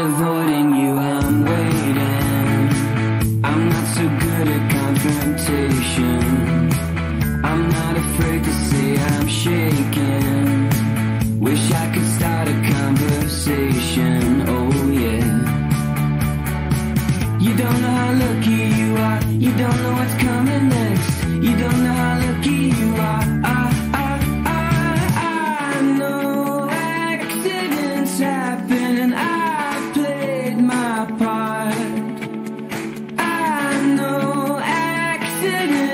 avoiding you, I'm waiting. I'm not so good at confrontation. I'm not afraid to say I'm shaking. Wish I could start a conversation, oh yeah. You don't know how lucky you are. You don't know what's coming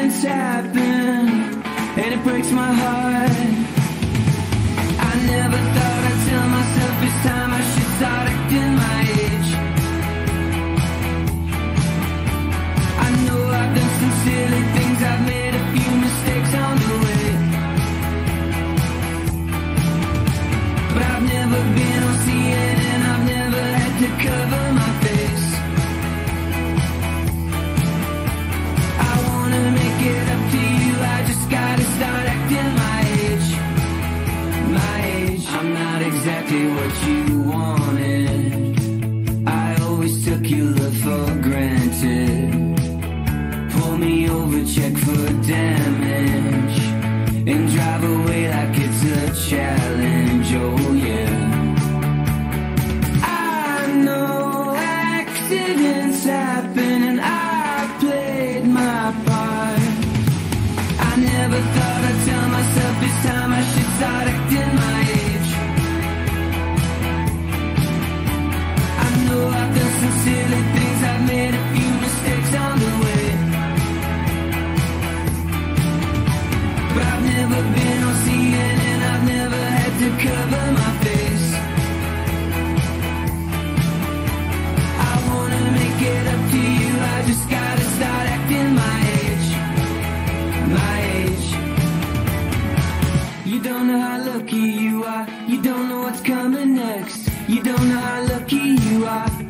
accidents happen and it breaks my heart. I never thought I'd tell myself it's time I should start acting my age. I know I've done some silly things, I've made a few mistakes on the way. But I've never been on CNN, I've never had to cover love for granted. Pull me over, check for damage. And drive away like it's a challenge, oh yeah. I know accidents happen and I played my part. I never thought I'd tell myself it's time I should start acting my You don't know how lucky you are, you don't know what's coming next. You don't know how lucky you are.